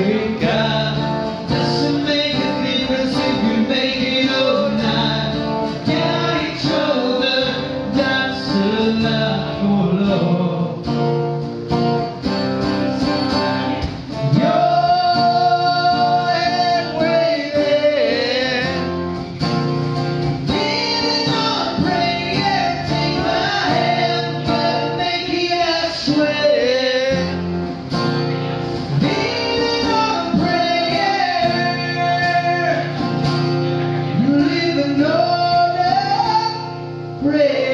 Maybe. even know that prayer.